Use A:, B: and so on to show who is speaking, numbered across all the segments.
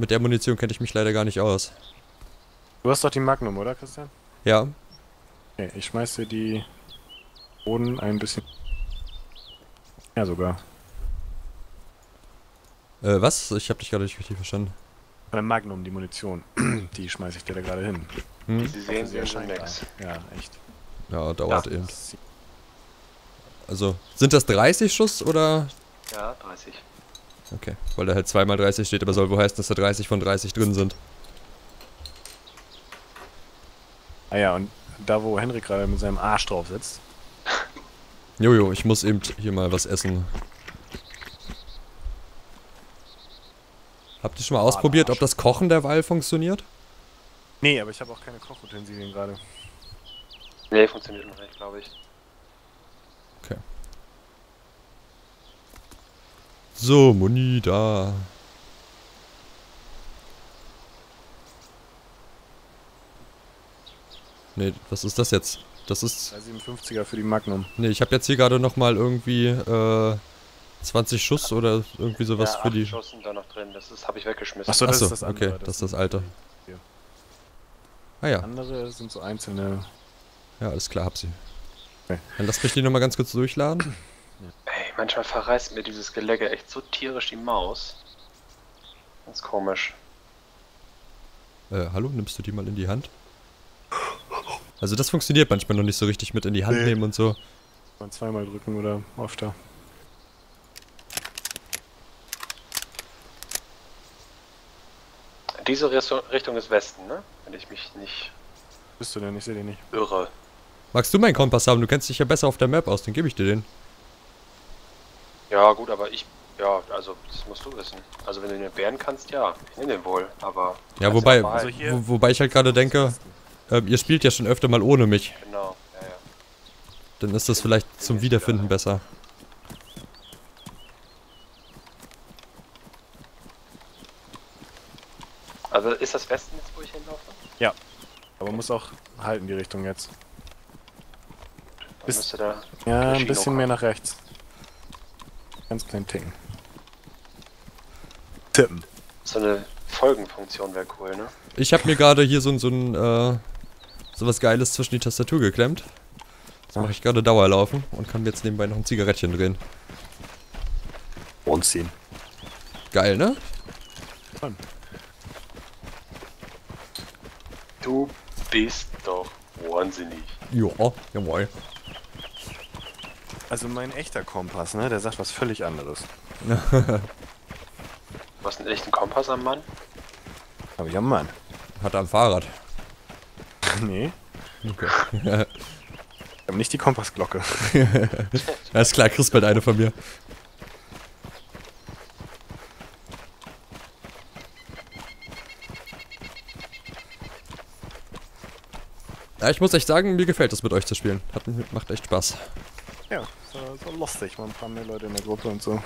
A: mit der Munition kenne ich mich leider gar nicht aus.
B: Du hast doch die Magnum, oder Christian?
A: Ja,
B: Okay, ich schmeiß dir die Boden ein bisschen. Ja, sogar.
A: äh, was? Ich habe dich gerade nicht richtig verstanden.
B: Bei Magnum, die Munition. die schmeiß ich dir da gerade hin.
A: Hm?
C: Sie sehen,
B: Sehr
C: sie nix.
B: Ja, echt.
A: Ja, dauert eben.
B: Das-
A: Also, sind das 30 Schuss oder?
C: Ja, 30.
A: Okay, weil da halt zweimal 30 steht, aber soll wohl heißen, dass da 30 von 30 drin sind.
B: Ah ja, und da wo Henrik gerade mit seinem Arsch drauf sitzt.
A: Jojo, ich muss eben hier mal was essen. Habt ihr schon mal ausprobiert, ob das Kochen derweil funktioniert?
B: Nee, aber ich habe auch keine Kochutensilien gerade.
C: Nee, funktioniert noch nicht, glaube ich.
A: So, Muni da. Nee, was ist das jetzt? Das ist...
B: 357er für die Magnum.
A: Nee, ich habe jetzt hier gerade nochmal irgendwie äh, 20 Schuss oder irgendwie sowas
C: ja,
A: für die...
C: Schuss sind da noch drin, das ist, habe ich weggeschmissen.
B: Achso, das
A: Achso,
B: ist das andere.
A: okay, das ist das alte.
B: Hier.
A: Ah ja,
B: Andere sind so einzelne.
A: ja, alles klar, hab sie.
B: Okay.
A: Dann lass mich die nochmal ganz kurz durchladen.
C: Ey, manchmal verreißt mir dieses Gelegge echt so tierisch die Maus. Ganz komisch.
A: Äh, hallo, nimmst du die mal in die Hand? Also das funktioniert manchmal noch nicht so richtig mit in die Hand
B: Nee.
A: nehmen und so.
B: Mal zweimal drücken oder öfter.
C: Diese Richtung ist Westen, ne? Wenn ich mich nicht
B: Bist du denn? Ich sehe den nicht.
C: irre.
A: Magst du meinen Kompass haben? Du kennst dich ja besser auf der Map aus, dann gebe ich dir den.
C: Ja, gut, aber ich. Ja, also, das musst du wissen. Also, wenn du den wehren kannst, ja. Ich nehme den wohl, aber.
A: Ja, wobei,
C: behalten.
B: Also hier-
A: wo, wobei ich halt gerade denke, ähm, ihr spielt ja schon öfter mal ohne mich.
C: Genau, ja, ja.
A: Dann ist das vielleicht zum Wiederfinden besser.
C: Also, ist das Westen jetzt, wo ich hinlaufe?
B: Aber muss auch halten die Richtung jetzt.
C: Da.
B: Ja, ein bisschen
C: kommen.
B: mehr nach rechts. Ganz klein ticken. Tippen.
C: So eine Folgenfunktion wäre cool, ne?
A: Ich habe mir gerade hier so, ein- so ein, äh, so was Geiles zwischen die Tastatur geklemmt. Das mache ich gerade Dauerlaufen und kann mir jetzt nebenbei noch ein Zigarettchen drehen.
B: Umziehen.
A: Geil, ne?
C: Du bist doch wahnsinnig.
A: Ja, jawohl.
B: Also mein echter Kompass, ne? Der sagt was völlig anderes.
C: Du hast einen echten Kompass am Mann?
B: Hab ich am Mann.
A: Hat er am Fahrrad.
B: nee.
A: Okay.
B: Ich hab nicht die Kompassglocke.
A: Alles klar, kriegst bald eine von mir. Ja, ich muss echt sagen, mir gefällt es mit euch zu spielen. Hat, macht echt Spaß.
B: ja, so, so lustig. Mal ein paar mehr Leute in der Gruppe und so.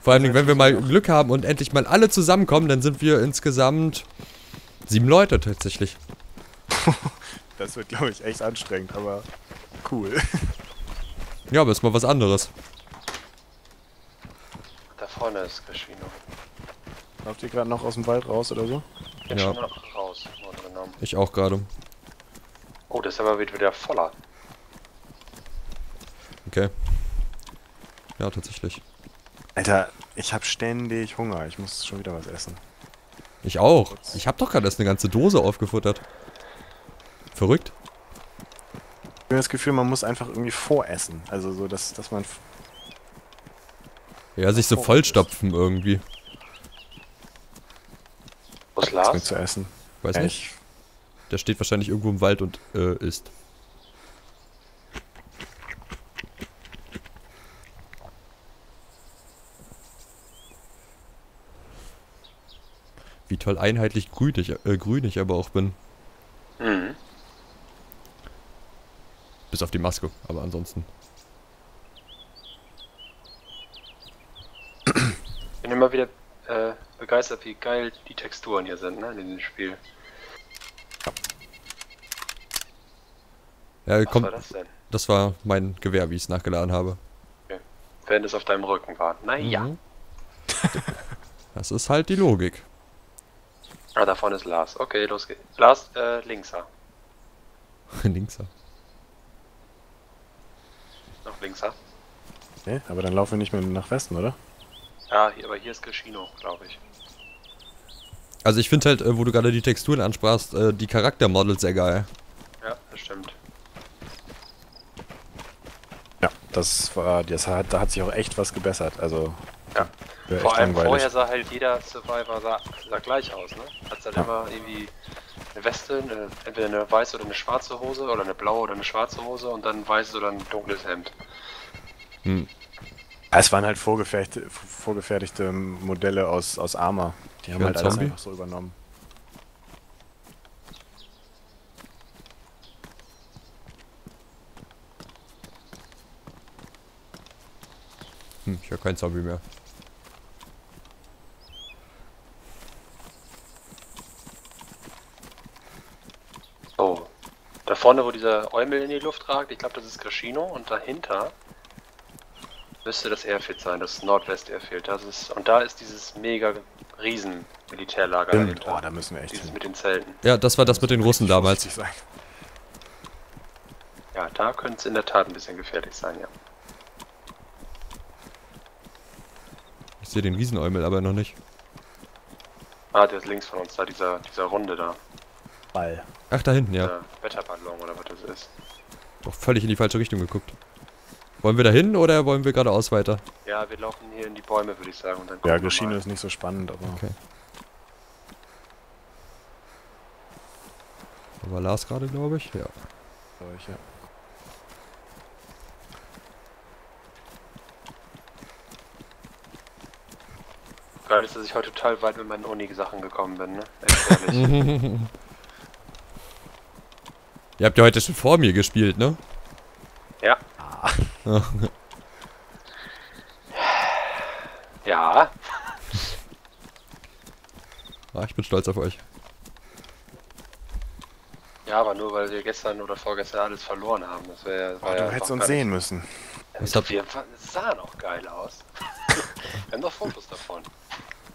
A: Vor allen Dingen, wenn wir mal Glück haben und endlich mal alle zusammenkommen, dann sind wir insgesamt sieben Leute tatsächlich.
B: Das wird, glaube ich, echt anstrengend, aber cool.
A: Ja, aber ist mal was anderes.
C: Da vorne ist Casino.
B: Lauft ihr gerade noch aus dem Wald raus oder so?
A: Ja.
C: schon noch raus.
A: Ich auch gerade.
C: Oh, das ist aber wieder voller.
A: Okay. Ja, tatsächlich.
B: Alter, ich habe ständig Hunger. Ich muss schon wieder was essen.
A: Ich auch. Ich habe doch gerade erst eine ganze Dose aufgefuttert. Verrückt?
B: Ich habe das Gefühl, man muss einfach irgendwie voressen. Also so, dass, dass man...
A: Ja, sich so vollstopfen irgendwie.
C: Wo ist
B: nichts mehr
C: Lars?
B: zu essen.
A: Weiß
B: Ja,
A: nicht.
B: ich-
A: Der steht wahrscheinlich irgendwo im Wald und äh, isst. Toll einheitlich grün ich, äh, grün ich aber auch bin.
C: Mhm.
A: Bis auf die Maske, aber ansonsten.
C: Bin immer wieder äh, begeistert, wie geil die Texturen hier sind, ne, in diesem Spiel.
A: Ja,
C: Was
A: komm,
C: war das denn?
A: das war mein Gewehr, wie ich es nachgeladen habe.
C: Während es auf deinem Rücken war. Naja.
A: Mhm. Das ist halt die Logik.
C: Ah, da vorne ist Lars. Okay, los geht's. Lars, äh, linkser.
A: Linkser.
C: Noch linkser.
B: Nee, aber dann laufen wir nicht mehr nach Westen, oder?
C: Ja, hier, aber hier ist Crescino, glaube ich.
A: Also ich finde halt, äh, wo du gerade die Texturen ansprachst, äh, die Charaktermodels sehr geil.
C: Ja, das stimmt.
B: Ja, das war, das hat, da hat sich auch echt was gebessert. Also,
C: Ja.
B: Wär
C: Vor allem
B: langweilig.
C: vorher sah halt jeder Survivor sah, sah gleich aus, ne? Hat dann
B: Ja.
C: immer irgendwie eine Weste, eine, entweder eine weiße oder eine schwarze Hose oder eine blaue oder eine schwarze Hose und dann ein weißes oder ein dunkles Hemd.
A: Hm.
B: Ja, es waren halt vorgefertigte, vorgefertigte Modelle aus, aus Arma. Die haben
A: Für
B: halt alles
A: Zombie?
B: einfach so übernommen.
A: Hm, ich höre kein Zombie mehr.
C: So. Da vorne, wo dieser Eumel in die Luft ragt, ich glaube, das ist Crescino und dahinter müsste das Airfield sein, das Nordwest-Airfield. Das ist, und da ist dieses mega riesen Militärlager
B: Stimmt.
C: dahinter.
B: Oh, da müssen wir echt
C: Dieses
B: hin.
C: mit den Zelten.
A: Ja, das war das mit den Russen damals.
B: Sein.
C: Ja, da könnte es in der Tat ein bisschen gefährlich sein, ja.
A: Ich sehe den Riesenäumel aber noch nicht.
C: Ah, der ist links von uns, da dieser, dieser Runde da.
B: Ball.
A: Ach, da hinten, ja.
C: Der Wetterballon oder was das ist.
A: Doch völlig in die falsche Richtung geguckt. Wollen wir da hin oder wollen wir geradeaus weiter?
C: Ja, wir laufen hier in die Bäume, würde ich sagen. Und dann
B: Ja,
C: mal.
B: ist nicht so spannend, aber
A: Okay. Da war Lars gerade, glaube ich. Ja.
B: solche.
C: Geil ist, dass ich heute total weit mit meinen Uni-Sachen gekommen bin, ne? Echt ehrlich.
A: Ihr habt ja heute schon vor mir gespielt, ne?
C: ja. Ja.
A: Ah, ich bin stolz auf euch.
C: Ja, aber nur weil wir gestern oder vorgestern alles verloren haben. Das wäre
B: Oh, du hättest uns sehen müssen.
A: Was
C: Das wir es sah noch geil aus. wir haben noch Fotos davon.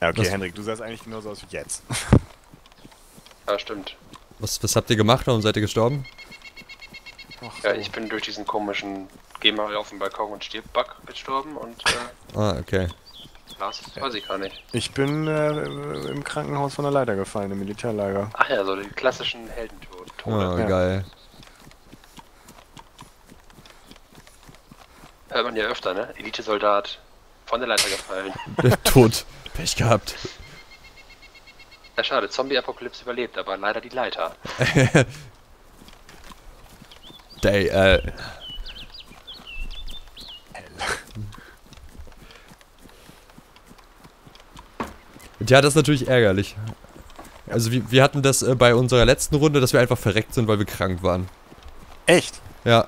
B: Ja, okay,
A: Was-
B: Hendrik, du sahst eigentlich genauso aus wie jetzt.
C: Ja, stimmt.
A: Was, was habt ihr gemacht? Warum seid ihr gestorben?
B: Ach
C: Ja, ich bin durch diesen komischen Geh mal auf den Balkon und stirb Bug gestorben und äh,
A: Ah, okay.
C: Lars, weiß ich gar nicht.
B: Ich bin äh, im Krankenhaus von der Leiter gefallen, im Militärlager.
C: Ach ja, so die klassischen Heldentode.
A: Ah,
B: Ja.
A: geil.
C: Hört man ja öfter, ne? Elite-Soldat von der Leiter gefallen.
A: Tot. Pech gehabt.
C: Ja, schade, Zombie-Apokalypse überlebt, aber leider die Leiter.
A: Day, äh. Ja, das ist natürlich ärgerlich. Also wir, wir hatten das äh, bei unserer letzten Runde, dass wir einfach verreckt sind, weil wir krank waren.
B: Echt?
A: Ja.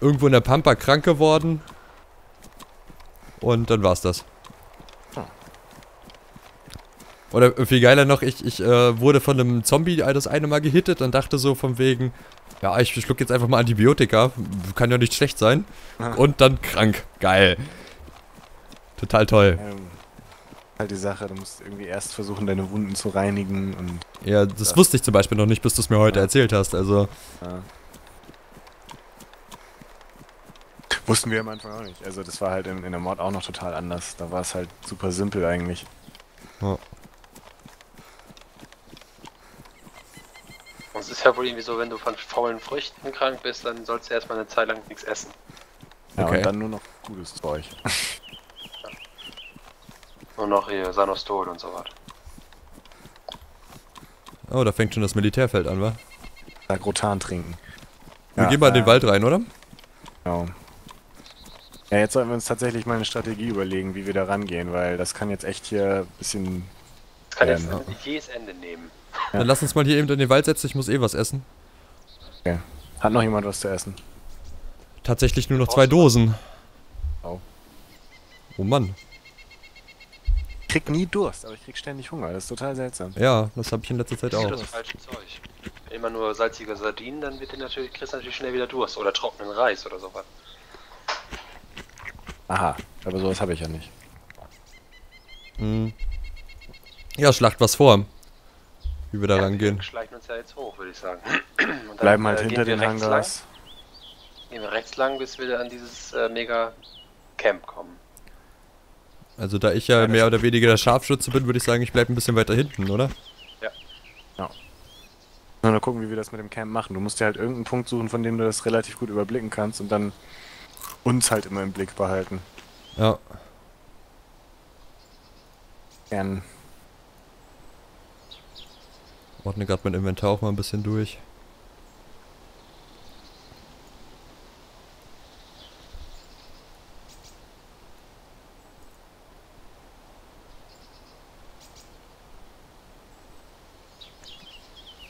A: Irgendwo in der Pampa krank geworden. Und dann war's das.
B: Hm.
A: Oder viel geiler noch, ich, ich äh, wurde von einem Zombie das eine Mal gehittet und dachte so von wegen, ja, ich schluck jetzt einfach mal Antibiotika, kann ja nicht schlecht sein.
B: Ah.
A: Und dann krank. Geil. Total toll.
B: Ähm, halt die Sache, du musst irgendwie erst versuchen, deine Wunden zu reinigen und.
A: Ja, das
B: Ja.
A: wusste ich zum Beispiel noch nicht, bis du es mir heute
B: Ja.
A: erzählt hast. Also,
B: Ja. Wussten wir am Anfang auch nicht. Also das war halt in, in der Mod auch noch total anders. Da war es halt super simpel eigentlich.
C: Und es ist ja wohl irgendwie so, wenn du von faulen Früchten krank bist, dann sollst du erstmal eine Zeit lang nichts essen.
B: Ja,
A: Okay.
B: und dann nur noch gutes Zeug.
C: Nur noch hier Sanostol und so was.
A: oh, da fängt schon das Militärfeld an, wa?
B: Sagrotan trinken.
A: Wir gehen mal in den Wald rein, oder?
B: Genau. Ja, jetzt sollten wir uns tatsächlich mal eine Strategie überlegen, wie wir da rangehen, weil das kann jetzt echt hier ein bisschen.
C: Das kann
B: Ja,
C: jetzt
B: ne.
C: ein jähes Ende nehmen.
A: Dann lass uns mal hier eben in den Wald setzen, ich muss eh was essen.
B: Hat noch jemand was zu essen?
A: Tatsächlich nur noch zwei? Dosen.
B: Oh.
A: Oh Mann.
B: Ich krieg nie Durst, aber ich krieg ständig Hunger. Das ist total seltsam.
A: Ja, das habe ich in letzter Zeit
C: Das ist
A: auch.
C: das falsche Zeug. Wenn immer nur salzige Sardinen, dann wird dir natürlich, kriegst du natürlich schnell wieder Durst. Oder trockenen Reis oder sowas.
B: Aha, aber sowas habe ich ja nicht.
A: Hm. Ja, schlacht was vor. Wie wir da
C: Ja,
A: rangehen.
C: Wir schleichen uns ja jetzt hoch, würde ich sagen. Und dann,
B: Bleiben halt
C: äh,
B: hinter den Hangars.
C: Lang, gehen wir rechts lang, bis wir an dieses äh, mega Camp kommen.
A: Also da ich ja,
B: Ja,
A: mehr oder weniger der Scharfschütze bin, würde ich sagen, ich bleibe ein bisschen weiter hinten, oder?
B: Nur mal gucken, wie wir das mit dem Camp machen. Du musst dir halt irgendeinen Punkt suchen, von dem du das relativ gut überblicken kannst und dann uns halt immer im Blick behalten.
A: Ja.
B: Gern.
A: Ordne gerade mein Inventar auch mal ein bisschen durch.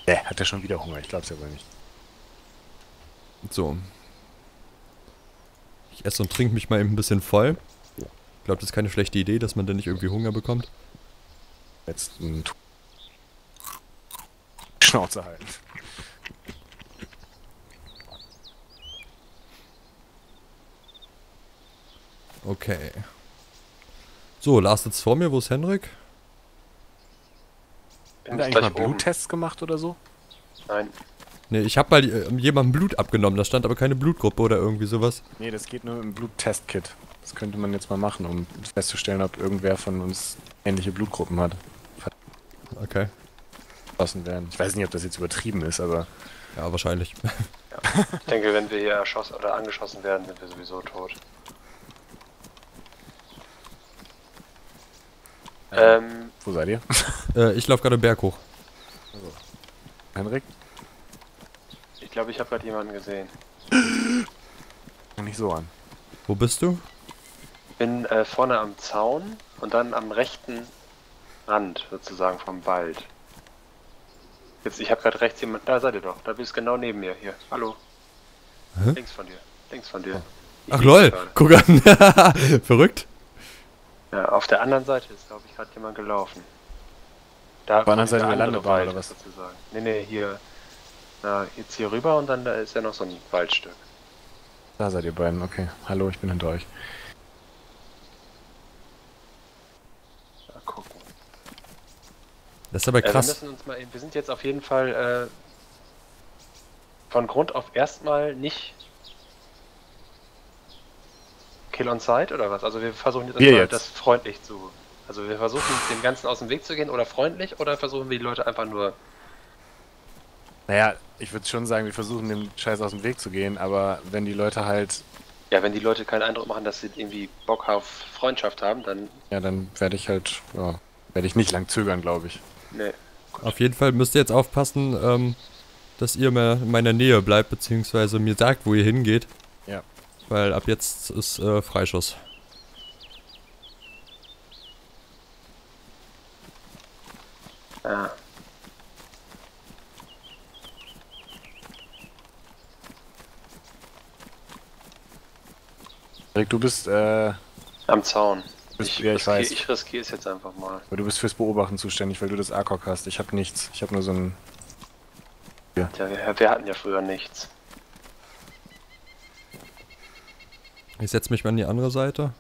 B: Äh, hat er schon wieder Hunger? Ich glaub's ja wohl nicht.
A: So. Ich esse und trinke mich mal eben ein bisschen voll. Ich glaube, das ist keine schlechte Idee, dass man dann nicht irgendwie Hunger bekommt.
B: Jetzt ein Tu- Schnauze halten.
A: Okay. So, Lars sitzt vor mir. Wo ist Henrik?
C: Bin
B: Haben wir eigentlich mal. Bluttests gemacht oder so?
C: Nein,
A: Ne, ich habe mal äh, jemandem Blut abgenommen. Da stand aber keine Blutgruppe oder irgendwie sowas.
B: Nee, das geht nur dem Bluttest-Kit. Das könnte man jetzt mal machen, um festzustellen, ob irgendwer von uns ähnliche Blutgruppen hat.
A: Okay.
B: Lassen werden. Ich weiß nicht, ob das jetzt übertrieben ist, aber
A: Ja, wahrscheinlich.
C: ich denke, wenn wir hier erschossen oder angeschossen werden, sind wir sowieso tot. Ähm,
B: wo seid ihr?
A: äh, ich laufe gerade Berg hoch.
B: Henrik?
C: ich glaube, ich habe gerade jemanden gesehen.
B: Fang Nicht so an.
A: Wo bist du?
C: Bin äh, vorne am Zaun und dann am rechten Rand sozusagen vom Wald. Jetzt, ich habe gerade rechts jemand. Da seid ihr doch. Da bist du genau neben mir. Hier. Hallo.
A: Hä?
C: Links von dir. Links von dir. Ich
A: Ach lol, guck an. Verrückt.
C: Ja, auf der anderen Seite ist, glaube ich, gerade jemand gelaufen. Da
B: Auf der anderen Seite der Landebahn oder was?
C: Sozusagen. Nee, nee, hier. Na, jetzt hier rüber und dann da ist ja noch so ein Waldstück.
B: Da seid ihr beiden, okay. Hallo, ich bin hinter euch.
C: Mal gucken.
A: Das ist aber
C: Äh, wir
A: krass.
C: müssen uns mal, wir sind jetzt auf jeden Fall äh, von Grund auf erstmal nicht Kill on Sight oder was? Also wir versuchen jetzt,
B: Wir jetzt.
C: das freundlich zu. Also wir versuchen dem Ganzen aus dem Weg zu gehen oder freundlich oder versuchen wir die Leute einfach nur.
B: Naja, ich würde schon sagen, wir versuchen dem Scheiß aus dem Weg zu gehen, aber wenn die Leute halt,
C: Ja, wenn die Leute keinen Eindruck machen, dass sie irgendwie Bock auf Freundschaft haben, dann.
B: ja, dann werde ich halt, ja, werde ich nicht lang zögern, glaube ich.
C: Nee.
A: Auf jeden Fall müsst ihr jetzt aufpassen, ähm, dass ihr mehr in meiner Nähe bleibt, beziehungsweise mir sagt, wo ihr hingeht.
B: Ja.
A: Weil ab jetzt ist äh, Freischuss.
C: Ja.
B: Rick, du bist, äh,
C: Am Zaun. Ich,
B: ja, ich
C: riskiere,
B: weiß.
C: ich riskiere es jetzt einfach mal.
B: du bist fürs Beobachten zuständig, weil du das ACOG hast. Ich habe nichts. Ich habe nur so ein,
C: Ja, wir, wir hatten ja früher nichts.
A: Ich setze mich mal an die andere Seite.